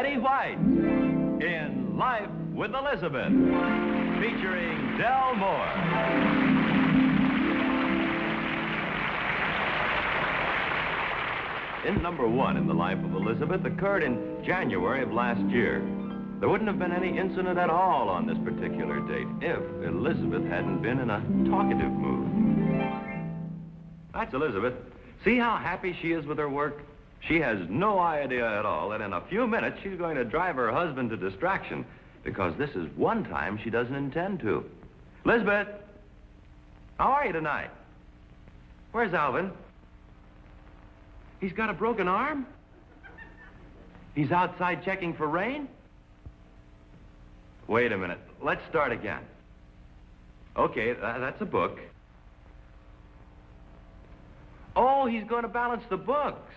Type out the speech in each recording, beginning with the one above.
Betty White in Life with Elizabeth, featuring Del Moore. In number one in the life of Elizabeth occurred in January of last year. There wouldn't have been any incident at all on this particular date if Elizabeth hadn't been in a talkative mood. That's Elizabeth. See how happy she is with her work? She has no idea at all that in a few minutes she's going to drive her husband to distraction because this is one time she doesn't intend to. Elizabeth, how are you tonight? Where's Alvin? He's got a broken arm? He's outside checking for rain? Wait a minute. Let's start again. Okay, tha- that's a book. Oh, he's going to balance the books.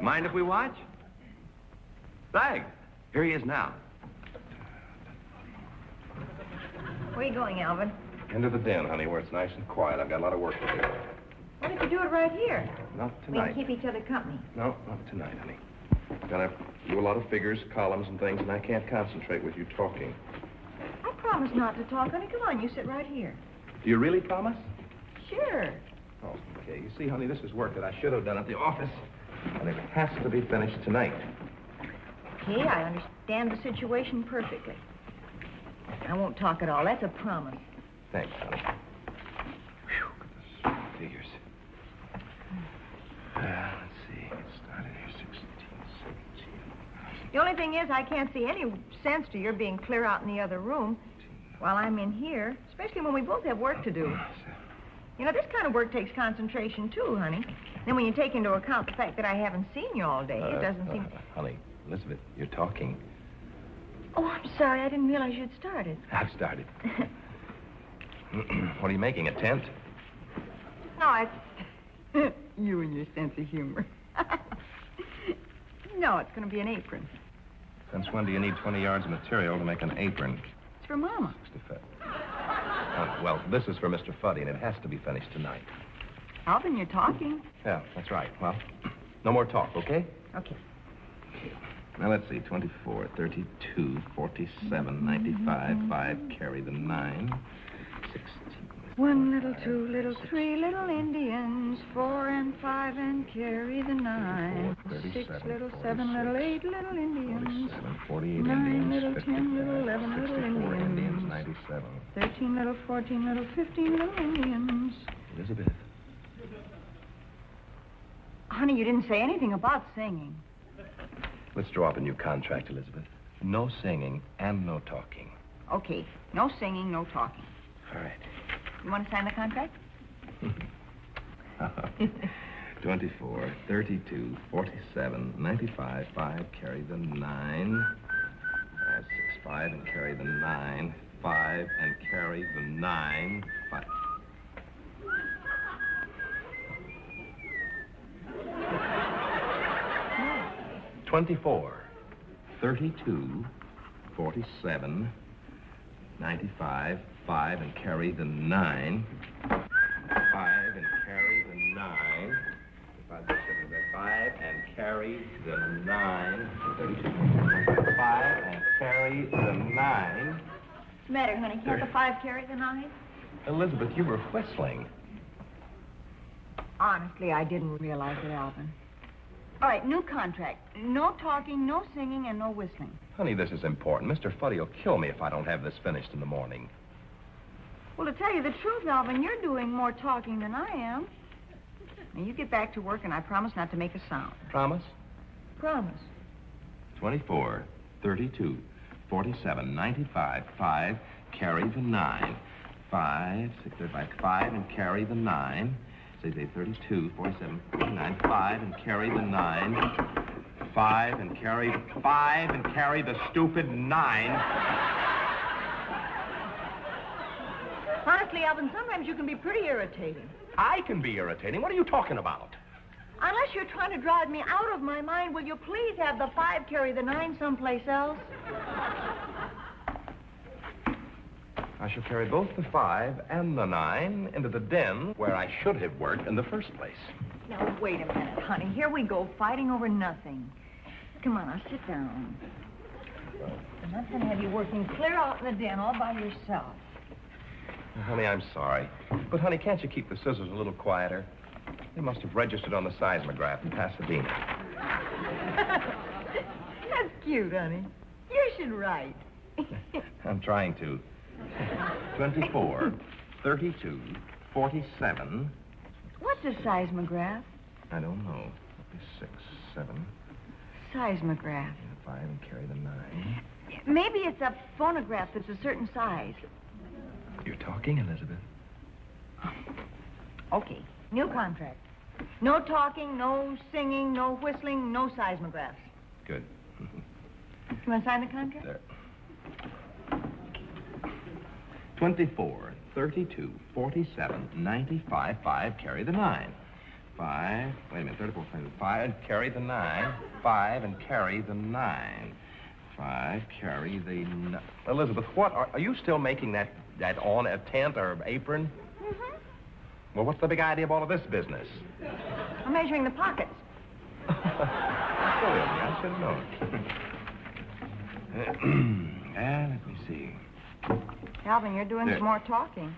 Mind if we watch? Thanks. Here he is now. Where are you going, Alvin? Into the den, honey, where it's nice and quiet. I've got a lot of work to do. Why don't you do it right here? Not tonight. We can keep each other company. No, not tonight, honey. Gotta do a lot of figures, columns, and things, and I can't concentrate with you talking. I promise not to talk, honey. Come on, you sit right here. Do you really promise? Sure. Oh, okay. You see, honey, this is work that I should have done at the office, and it has to be finished tonight. Okay, I understand the situation perfectly. I won't talk at all. That's a promise. Thanks, honey. Whew, figures. Uh, let's see. It started here 16, 17. The only thing is, I can't see any sense to your being clear out in the other room while I'm in here, especially when we both have work to do. You know, this kind of work takes concentration, too, honey. Then when you take into account the fact that I haven't seen you all day, it Uh, doesn't uh, seem... Honey, Elizabeth, you're talking. Oh, I'm sorry. I didn't realize you'd started. I've started. what are you making, a tent? no, it's... you and your sense of humor. no, it's going to be an apron. Since when do you need 20 yards of material to make an apron, It's for Mama. Mr. Fudd? Uh, well, this is for Mr. Fuddy, and it has to be finished tonight. Alvin, you're talking. Yeah, that's right. Well, no more talk, okay? Okay. Now, let's see. 24, 32, 47, mm-hmm. 95, 5, carry the 9, 16. One little, two little, three little Indians, four and five and carry the nine. Six little, seven little, eight little Indians. 48 Nine Indians, little, 10 little, 11 little Indians, Indians. 97. Thirteen little, fourteen little, fifteen little Indians. Elizabeth. Honey, you didn't say anything about singing. Let's draw up a new contract, Elizabeth. No singing and no talking. Okay, no singing, no talking. All right. You want to sign the contract? 24, 32, 47, 95, 5, carry the 9. Uh, 6, 5, and carry the 9. 5, and carry the 9. 5. Twenty-four, thirty-two, forty-seven, ninety-five, five, and carry the nine. Five and carry the nine. Five, six, seven, eight, five and carry the nine. Thirty-two. Five and carry the nine. What's the matter, honey? Can't the five carry the nine? Elizabeth, you were whistling. Honestly, I didn't realize it, Alvin. All right, new contract. No talking, no singing, and no whistling. Honey, this is important. Mr. Fuddy will kill me if I don't have this finished in the morning. Well, to tell you the truth, Alvin, you're doing more talking than I am. Now, you get back to work, and I promise not to make a sound. Promise? Promise. 24, 32, 47, 95, 5, carry the 9. 5, 6, 35, 5, and carry the 9. 6, 8, 32, 47, 49, 5, and carry the 9. 5, and carry, 5, and carry the stupid 9. Honestly, Alvin, sometimes you can be pretty irritating. I can be irritating. What are you talking about? Unless you're trying to drive me out of my mind, will you please have the five carry the nine someplace else? I shall carry both the 5 and the 9 into the den where I should have worked in the first place. Now, wait a minute, honey. Here we go, fighting over nothing. Come on, now, sit down. I'm not going to have you working clear out in the den all by yourself. Honey, I'm sorry. But, honey, can't you keep the scissors a little quieter? They must have registered on the seismograph in Pasadena. That's cute, honey. You should write. I'm trying to. 24, 32, 47. What's a seismograph? I don't know. Six, seven, Seismograph. five, and carry the nine. Maybe it's a phonograph that's a certain size. You're talking, Elizabeth? Okay, new contract. No talking, no singing, no whistling, no seismographs. Good. You want to sign the contract? There. 24, 32, 47, 95, 5, carry the 9. 5, wait a minute, 34, 5, and carry the 9. 5, and carry the 9. 5, carry the... N- Elizabeth, what, are, are you still making that, that on a tent or apron? Mm-hmm. Well, what's the big idea of all of this business? I'm measuring the pockets. Silly of me, I should known. and let me see. Alvin, you're doing There. some more talking.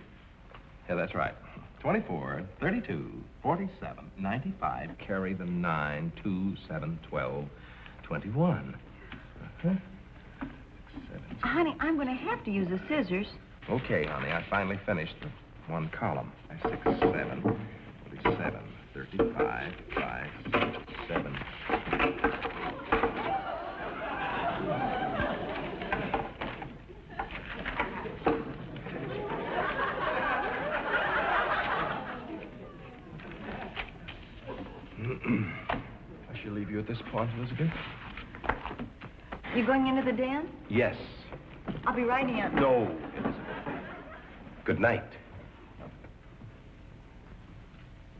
Yeah, that's right. 24, 32, 47, 95, carry the 9, 2, 7, 12, 21. Uh-huh. Seven. Honey, I'm going to have to use the scissors. Okay, honey, I finally finished the one column. 6, 7, 47, 35, 5, 7. I shall leave you at this point, Elizabeth. You going into the den? Yes. I'll be right in. No, Elizabeth. Good night.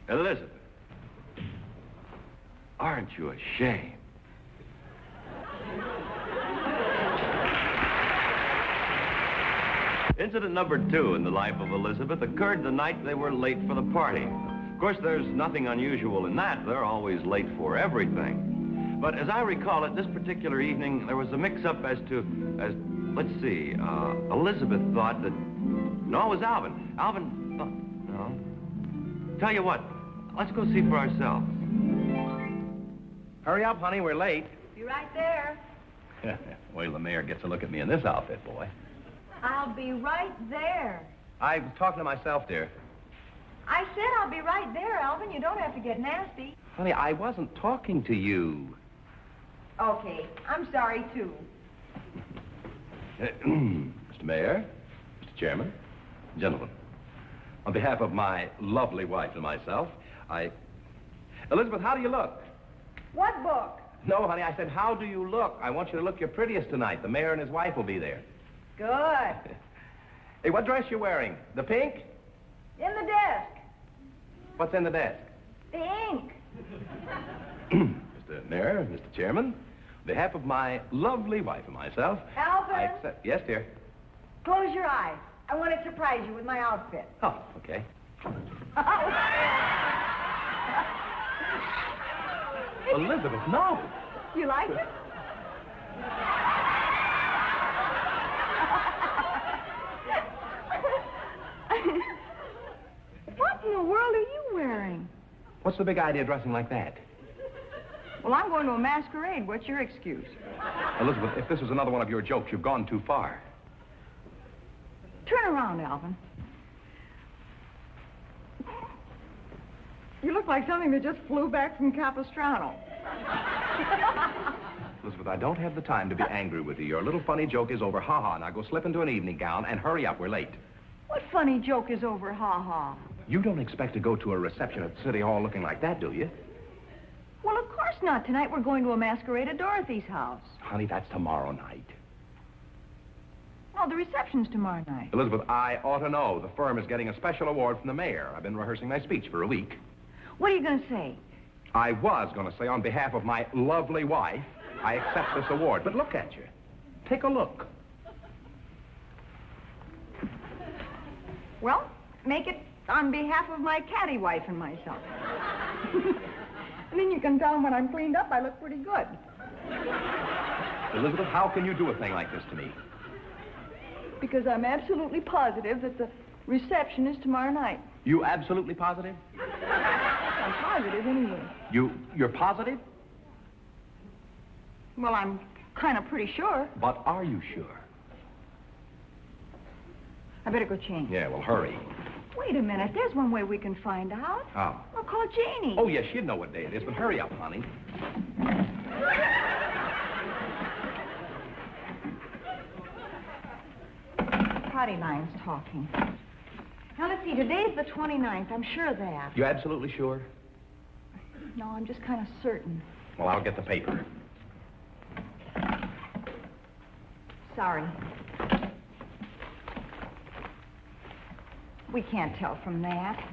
Elizabeth. Aren't you ashamed? Incident number two in the life of Elizabeth occurred the night they were late for the party. Of course, there's nothing unusual in that. They're always late for everything. But as I recall it, this particular evening, there was a mix-up as to, as, let's see, uh, Elizabeth thought that, no, it was Alvin. Alvin thought, no. Tell you what, let's go see for ourselves. Hurry up, honey, we're late. Be right there. Wait till the mayor gets a look at me in this outfit, boy. I'll be right there. I was talking to myself, dear. I said I'll be right there, Alvin. You don't have to get nasty. Honey, I wasn't talking to you. Okay, I'm sorry, too. Mr. Mayor, Mr. Chairman, gentlemen, on behalf of my lovely wife and myself, I... Elizabeth, how do you look? What book? No, honey, I said, how do you look? I want you to look your prettiest tonight. The mayor and his wife will be there. Good. Hey, what dress you wearing? The pink? In the desk. What's in the desk? The ink. Mr. Mayor, Mr. Chairman, behalf of my lovely wife and myself, Alvin, I accept... Yes, dear. close your eyes. I want to surprise you with my outfit. Oh, okay. Elizabeth, no. you like it? what in the world are you wearing? What's the big idea dressing like that? Well, I'm going to a masquerade. What's your excuse? Elizabeth, if this is another one of your jokes, you've gone too far. Turn around, Alvin. You look like something that just flew back from Capistrano. Elizabeth, I don't have the time to be angry with you. Your little funny joke is over. Ha ha. Now go slip into an evening gown and hurry up. We're late. What funny joke is over, ha-ha? You don't expect to go to a reception at City Hall looking like that, do you? Well, of course not. Tonight we're going to a masquerade at Dorothy's house. Honey, that's tomorrow night. Oh, the reception's tomorrow night. Elizabeth, I ought to know. The firm is getting a special award from the mayor. I've been rehearsing my speech for a week. What are you going to say? I was going to say, on behalf of my lovely wife, I accept this award. But look at you. Take a look. Well, make it on behalf of my caddy wife and myself. and then you can tell them when I'm cleaned up, I look pretty good. Elizabeth, how can you do a thing like this to me? Because I'm absolutely positive that the reception is tomorrow night. You absolutely positive? I'm positive anyway. You, you're positive? Well, I'm kind of pretty sure. But are you sure? I better go change. Yeah, well, hurry. Wait a minute. There's one way we can find out. Oh. How? I'll call Janie. Oh, yes, she'd know what day it is, but hurry up, honey. Party line's talking. Now, let's see. Today's the 29th. I'm sure of that. You absolutely sure? No, I'm just kind of certain. Well, I'll get the paper. Sorry. We can't tell from that.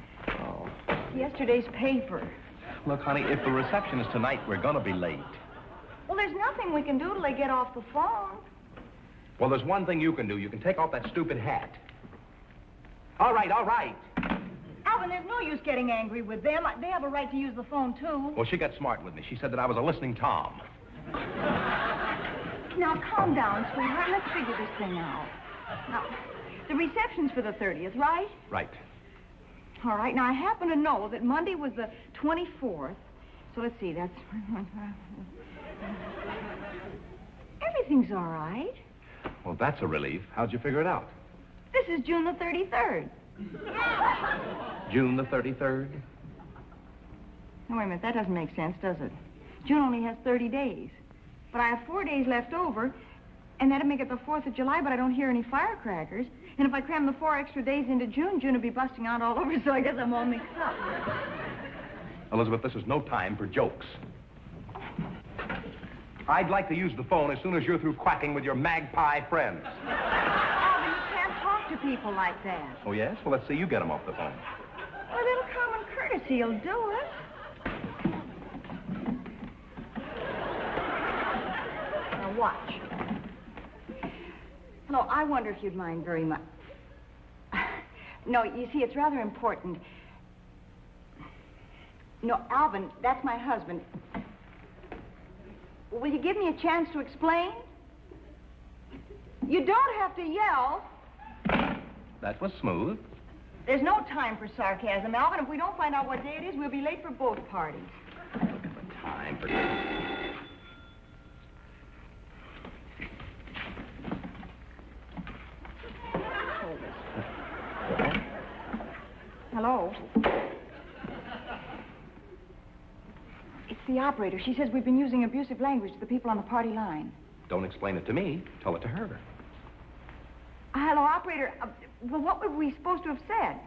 Oh. Yesterday's paper. Look, honey, if the reception is tonight, we're gonna be late. Well, there's nothing we can do till they get off the phone. Well, there's one thing you can do. You can take off that stupid hat. All right, all right. Alvin, there's no use getting angry with them. They have a right to use the phone, too. Well, she got smart with me. She said that I was a listening Tom. Now, calm down, sweetheart. Let's figure this thing out. Now, the reception's for the 30th, right? Right. All right. Now, I happen to know that Monday was the 24th. So let's see. That's. Everything's all right. Well, that's a relief. How'd you figure it out? This is June the 33rd. June the 33rd? Now, wait a minute. That doesn't make sense, does it? June only has 30 days. But I have four days left over, and that'd make it the 4th of July, but I don't hear any firecrackers. And if I cram the four extra days into June, June will be busting out all over, so I guess I'm all mixed up. Elizabeth, this is no time for jokes. I'd like to use the phone as soon as you're through quacking with your magpie friends. Oh, Alvin, you can't talk to people like that. Oh, yes? Well, let's see you get them off the phone. A little common courtesy will do it. Now, watch. No, I wonder if you'd mind very much. No, you see, it's rather important. No, Alvin, that's my husband. Will you give me a chance to explain? You don't have to yell. That was smooth. There's no time for sarcasm, Alvin. If we don't find out what day it is, we'll be late for both parties. Look at the time for... Hello? It's the operator. She says we've been using abusive language to the people on the party line. Don't explain it to me. Tell it to her. Uh, hello, operator. Uh, well, what were we supposed to have said?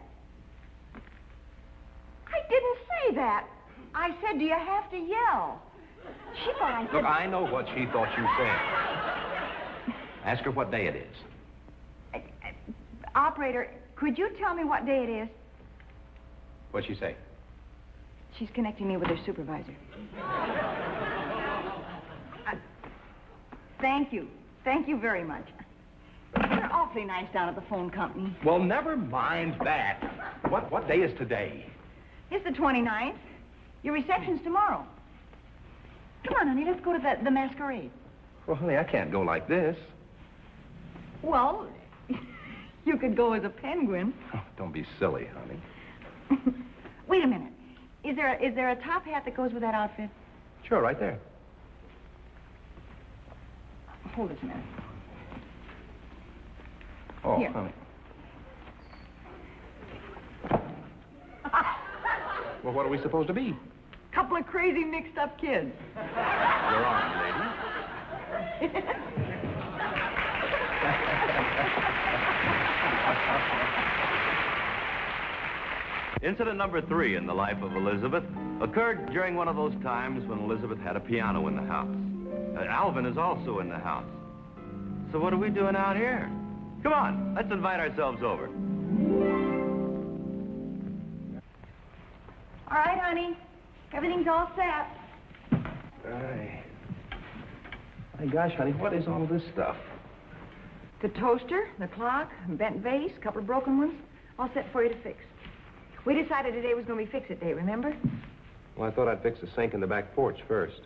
I didn't say that. I said, do you have to yell? She thought I said... Look, I know what she thought you said. Ask her what day it is. Uh, uh, operator, could you tell me what day it is? What'd she say? She's connecting me with her supervisor. Uh, thank you. Thank you very much. You're awfully nice down at the phone company. Well, never mind that. What, what day is today? It's the 29th. Your reception's tomorrow. Come on, honey, let's go to the, the masquerade. Well, honey, I can't go like this. Well, you could go as a penguin. Oh, don't be silly, honey. Wait a minute. Is there, a, is there a top hat that goes with that outfit? Sure, right there. Hold this a minute. Oh, Here. honey. Well, what are we supposed to be? Couple of crazy mixed-up kids. Your arm, lady. Incident number three in the life of Elizabeth occurred during one of those times when Elizabeth had a piano in the house. Uh, Alvin is also in the house. So what are we doing out here? Come on, let's invite ourselves over. All right, honey. Everything's all set. Aye. My gosh, honey, what is all this stuff? The toaster, the clock, a bent vase, a couple of broken ones, all set for you to fix. We decided today was going to be fix-it day, remember? Well, I thought I'd fix the sink in the back porch first.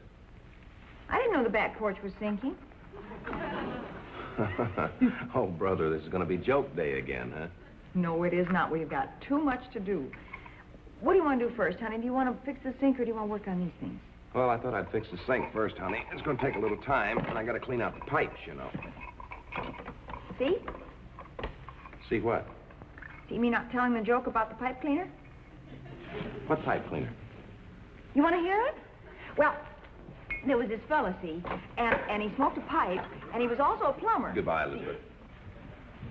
I didn't know the back porch was sinking. oh, brother, this is going to be joke day again, huh? No, it is not. We've got too much to do. What do you want to do first, honey? Do you want to fix the sink or do you want to work on these things? Well, I thought I'd fix the sink first, honey. It's going to take a little time, and I got to clean out the pipes, you know. See? See what? See me not telling the joke about the pipe cleaner? What pipe cleaner? You want to hear it? Well, there was this fella, see, and, and he smoked a pipe, and he was also a plumber. Goodbye, Elizabeth.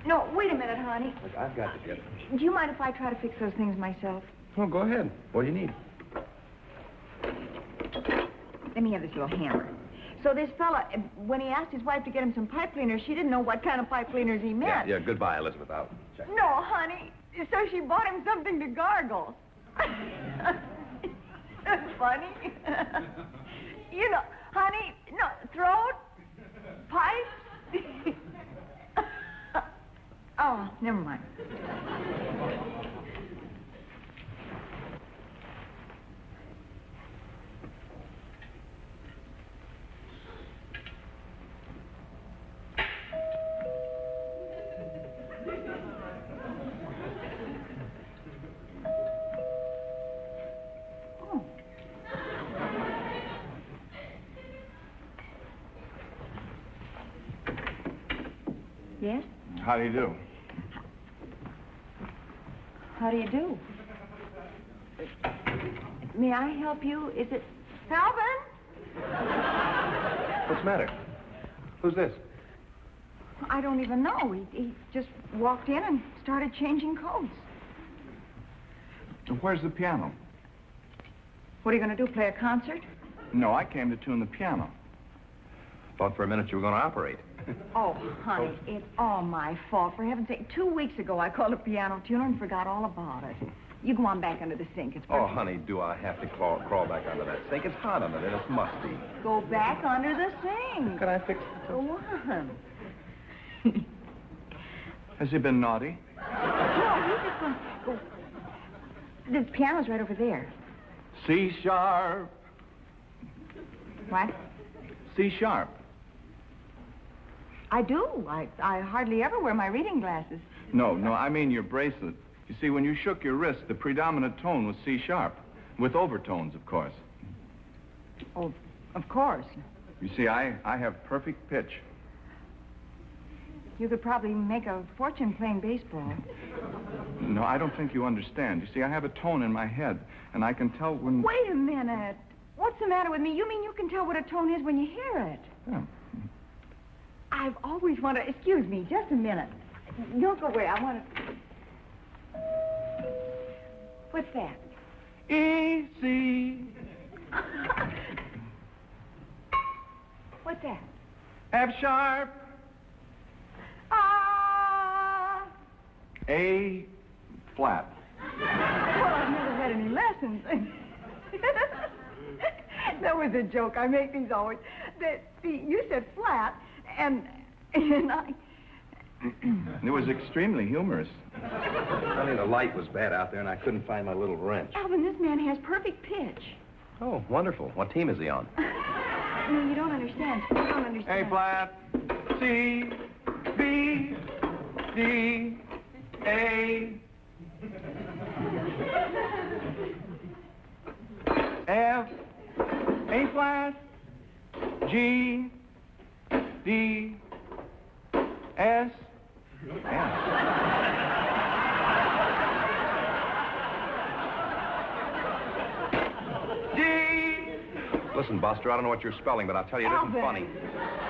No, wait a minute, honey. Look, I've got to get... Do you mind if I try to fix those things myself? Oh, go ahead. What do you need? Let me have this little hammer. So this fella, when he asked his wife to get him some pipe cleaners, she didn't know what kind of pipe cleaners he Yeah, meant. yeah, goodbye, Elizabeth. I'll check. No, honey. So she bought him something to gargle. Funny. you know, honey, no, throat, pipes. oh, never mind. How do you do? How do you do? May I help you? Is it Calvin? What's the matter? Who's this? I don't even know. He, he just walked in and started changing coats. Where's the piano? What are you going to do? Play a concert? No, I came to tune the piano. Thought for a minute you were going to operate. Oh, honey, it's all my fault. For heaven's sake, two weeks ago I called a piano tuner and forgot all about it. You go on back under the sink. It's oh, perfect. Oh, honey, do I have to crawl, crawl back under that sink? It's hot under there. It's musty. Go back under the sink. Can I fix Go on. Has he been naughty? No, you just go. go. The piano's right over there. C sharp. What? C sharp. I do. I, I hardly ever wear my reading glasses. No, no, I mean your bracelet. You see, when you shook your wrist, the predominant tone was C sharp, with overtones, of course. Oh, of course. You see, I, I have perfect pitch. You could probably make a fortune playing baseball. No, I don't think you understand. You see, I have a tone in my head, and I can tell when. Wait a minute. What's the matter with me? You mean you can tell what a tone is when you hear it? Yeah. I've always wanted. Excuse me, just a minute. Don't go away. I want to. What's that? E C What's that? F sharp Ah! A flat. Well, I've never had any lessons. that was a joke. I make these always. That see, you said flat, and and I. It was extremely humorous. Honey, the light was bad out there, and I couldn't find my little wrench. Alvin, this man has perfect pitch. Oh, wonderful. What team is he on? No, you don't understand. You don't understand. A flat, C, B, D, A, F, A flat, G, D, S, F. D. Listen, Buster, I don't know what you're spelling, but I'll tell you it isn't funny.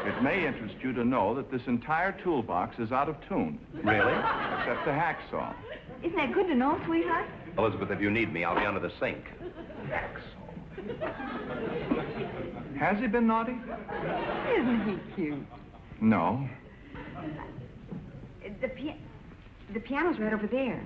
It may interest you to know that this entire toolbox is out of tune, Really? except the hacksaw. Isn't that good to know, sweetheart? Elizabeth, if you need me, I'll be under the sink. Has he been naughty? Isn't he cute? No. The pia- the piano's right over there.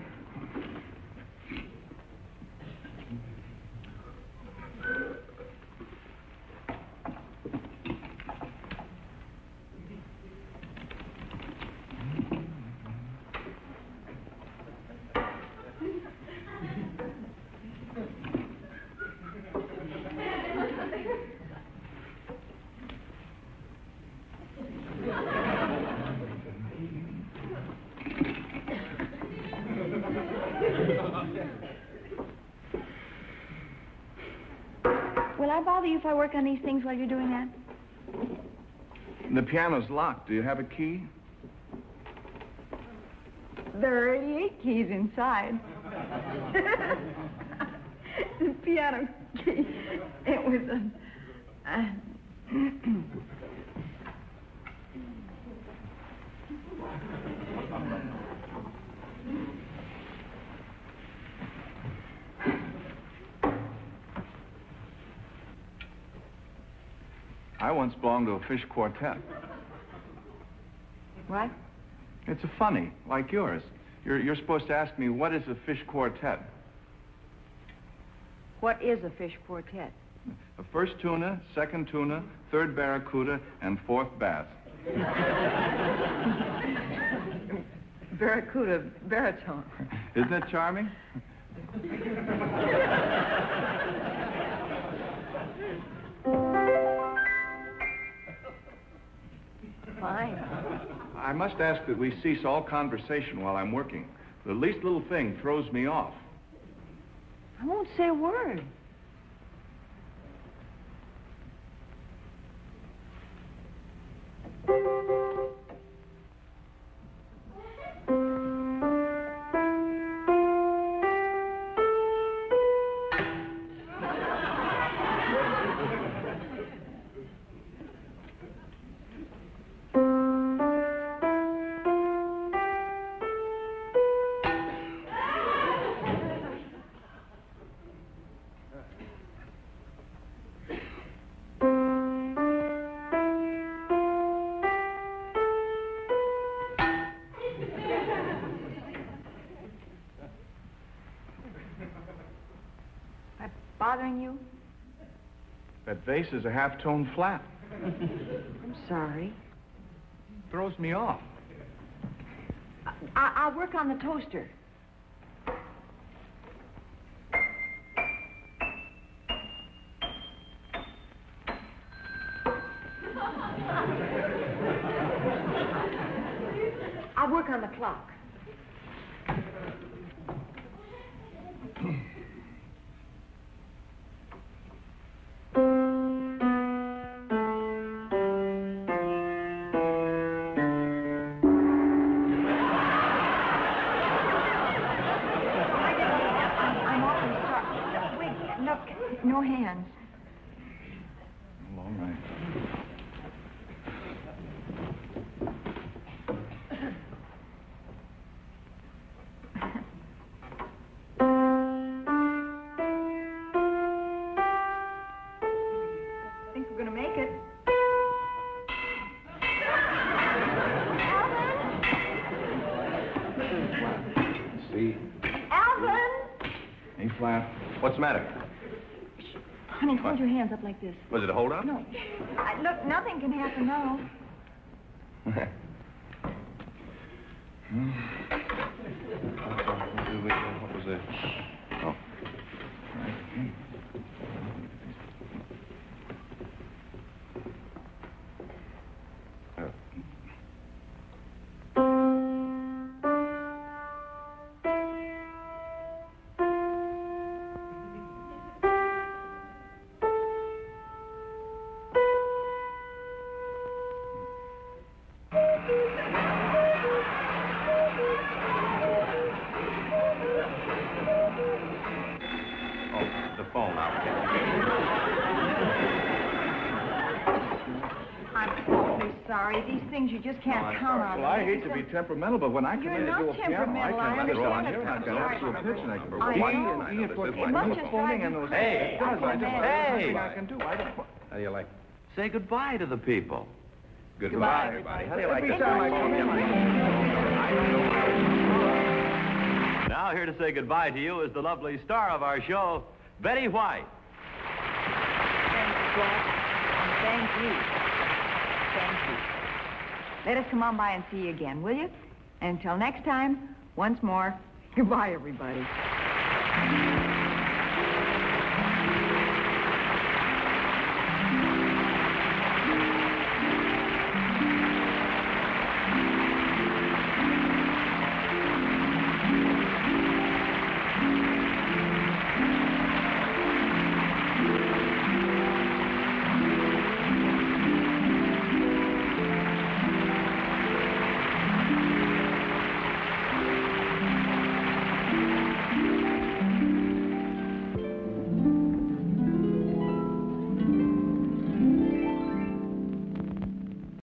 I bother you if I work on these things while you're doing that? The piano's locked. Do you have a key? There are 88 keys inside. the piano key. It was a. Uh, I once belonged to a fish quartet. what? It's a funny, like yours. You're, you're supposed to ask me, what is a fish quartet? What is a fish quartet? A first tuna, second tuna, third barracuda, and fourth bass. Barracuda baritone. Isn't that charming? Fine. I must ask that we cease all conversation while I'm working. The least little thing throws me off. I won't say a word. Vase is a half-tone flat. I'm sorry. Throws me off. I- I'll work on the toaster. Hold your hands up like this. Was it a hold-up? No. I, look, nothing can happen now. Things you just can't count on. Well, I hate to be temperamental, but when I come You're in to do a piano, I temperamental. I can let it go on here, and I it. can I'm ask you pitch, and I can... I know. and E, of course, It must the just phoning and those... Hey. It does, I just... Hey. I can do. I don't... How do you like? Say goodbye to the people. Goodbye, everybody. How do you like Every that? time I come in, I... Now, here to say goodbye to you is the lovely star of our show, Betty White. Thanks, Jack. And thank you. Thank you. Let us come on by and see you again, will you? And until next time, once more, goodbye, everybody.